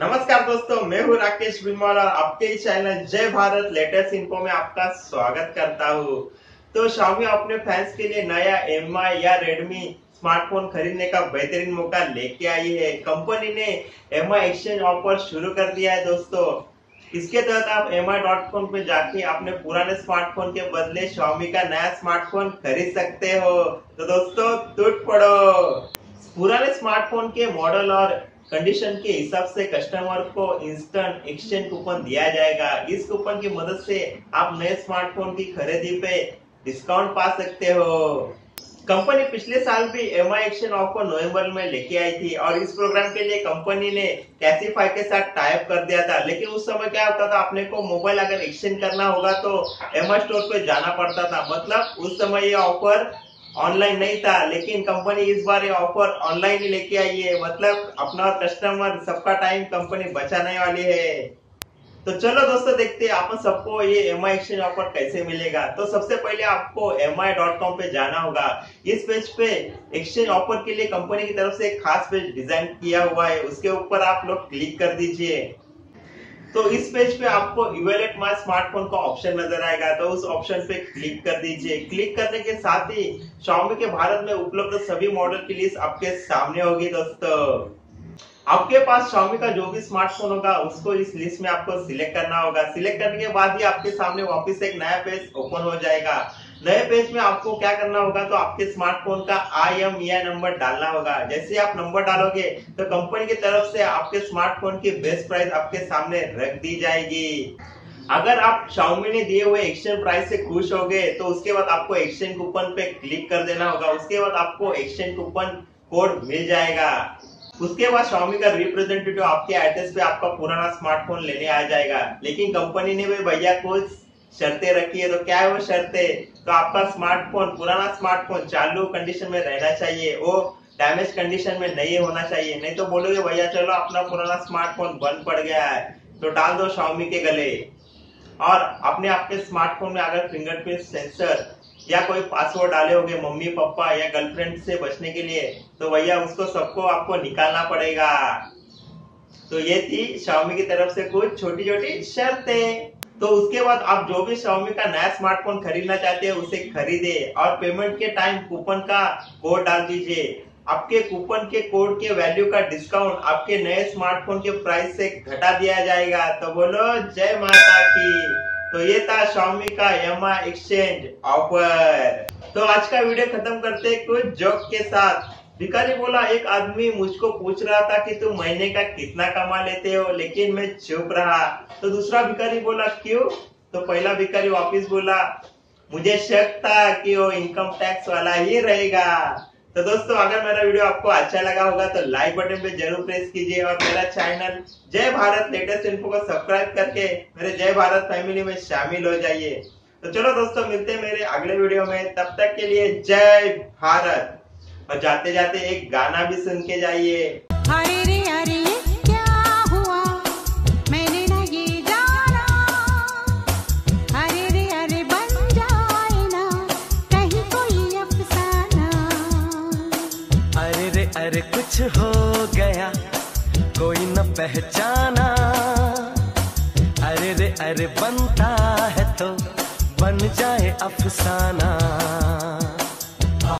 नमस्कार दोस्तों, मैं हूँ राकेश बिमल और आपके ही channel Jai Bharat latest info में आपका स्वागत करता हूँ। तो Xiaomi अपने फैंस के लिए नया एम या Redmi स्मार्टफ़ोन खरीदने का बेहतरीन मौका लेके आई है। कंपनी ने एम एक्सचेंज ऑफ़र शुरू कर दिया है दोस्तों। इसके तहत आप एम आई डॉट कॉम पे जाके अपने पुराने स्मार्टफ़ोन के बदले Xiaomi का नया स्मार्टफ़ोन खरीद सकते हो। तो दोस्तों, टूट पड़ो। पुराने स्मार्टफ़ोन के मॉडल और कंडीशन के हिसाब से कस्टमर को इंस्टेंट एक्सचेंज कूपन दिया जाएगा। इस कूपन की मदद से आप नए स्मार्टफ़ोन की खरीदी पे डिस्काउंट पा सकते हो। कंपनी पिछले साल भी एम आई एक्सचेंज ऑफ़र नवंबर में लेके आई थी और इस प्रोग्राम के लिए कंपनी ने कैसीफाई के साथ टाइप कर दिया था। लेकिन उस समय क्या होता था, अपने को मोबाइल अगर एक्सचेंज करना होगा तो एम आई स्टोर पे जाना पड़ता था। मतलब उस समय ये ऑफ़र ऑनलाइन नहीं था, लेकिन कंपनी इस बार ये ऑफ़र ऑनलाइन ही लेके आई है। मतलब अपना कस्टमर सबका टाइम कंपनी बचाने वाली है। तो चलो दोस्तों, देखते हैं आप सबको ये एम आई एक्सचेंज ऑफ़र कैसे मिलेगा। तो सबसे पहले आपको एम आई डॉट कॉम पे जाना होगा। इस पेज पे एक्सचेंज ऑफ़र के लिए कंपनी की तरफ़ से एक खास पेज डिज़ाइन किया हुआ है। उसके ऊपर आप लोग क्लिक कर दीजिए। तो इस पेज पे आपको इवेलेट माई स्मार्टफ़ोन का ऑप्शन नज़र आएगा। तो उस ऑप्शन पे क्लिक कर दीजिए। क्लिक करने के साथ ही शॉमी के भारत में उपलब्ध सभी मॉडल की लिस्ट आपके सामने होगी दोस्तों। आपके पास शॉमी का जो भी स्मार्टफ़ोन होगा, उसको इस लिस्ट में आपको सिलेक्ट करना होगा। सिलेक्ट करने के बाद ही आपके सामने वापस एक नया पेज ओपन हो जाएगा। नए पेज में आपको क्या करना होगा तो आपके स्मार्टफ़ोन का आई एम ई नंबर डालना होगा। जैसे आप नंबर डालोगे तो कंपनी की तरफ़ से आपके स्मार्टफ़ोन की बेस्ट प्राइस आपके सामने रख दी जाएगी। अगर आप Xiaomi ने दिए हुए एक्सचेंज प्राइस से खुश हो गए तो उसके बाद आपको एक्सचेंज कूपन पे क्लिक कर देना होगा। उसके बाद आपको एक्सचेंज कूपन कोड मिल जाएगा। उसके बाद Xiaomi का रिप्रेजेंटेटिव आपके एड्रेस पे आपका पुराना स्मार्टफ़ोन लेने आ जाएगा। लेकिन कंपनी ने भी भैया कुछ शर्तें रखी है तो क्या है वो शर्तें? तो आपका स्मार्टफ़ोन पुराना स्मार्टफ़ोन चालू कंडीशन में रहना चाहिए, वो डैमेज कंडीशन में नहीं होना चाहिए। नहीं तो बोलोगे, भैया, चलो, अपना पुराना स्मार्टफ़ोन बंद पड़ गया है तो डाल दो Xiaomi के गले। और अपने आपके स्मार्टफ़ोन में अगर फिंगरप्रिंट सेंसर या कोई पासवर्ड डाले होंगे, मम्मी, पापा या गर्लफ्रेंड से बचने के लिए तो भैया, उसको सबको आपको निकालना पड़ेगा। तो ये थी Xiaomi की तरफ़ से कुछ छोटी छोटी शर्तें। तो उसके बाद आप जो भी Xiaomi का नया स्मार्टफ़ोन खरीदना चाहते हैं, उसे खरीदे और पेमेंट के टाइम कूपन का कोड डाल दीजिए। आपके कूपन के कोड के वैल्यू का डिस्काउंट आपके नए स्मार्टफ़ोन के प्राइस से घटा दिया जाएगा। तो बोलो, जय माता की। तो ये था Xiaomi का एम एक्सचेंज ऑफ़र तो आज का वीडियो खत्म करते कुछ जोक के साथ। भिखारी बोला, एक आदमी मुझको पूछ रहा था कि तुम महीने का कितना कमा लेते हो, लेकिन मैं चुप रहा। तो दूसरा भिखारी बोला, क्यों? तो पहला भिखारी वापस बोला, मुझे शक था कि वो इनकम टैक्स वाला ही रहेगा। तो दोस्तों, अगर मेरा वीडियो आपको अच्छा लगा होगा तो लाइक बटन पे ज़रूर प्रेस कीजिए और मेरा channel Jai Bharat latest info को सब्सक्राइब करके मेरे जय भारत फैमिली में शामिल हो जाइए। तो चलो दोस्तों, मिलते हैं मेरे अगले वीडियो में। तब तक के लिए जय भारत। और जाते जाते एक गाना भी सुन के जाइए। अरे रे अरे क्या हुआ? मैंने ना ये जाना। अरे रे अरे बन जाए ना कहीं कोई अफसाना। अरे रे अरे कुछ हो गया कोई न पहचाना। अरे रे अरे बनता है तो बन जाए अफसाना।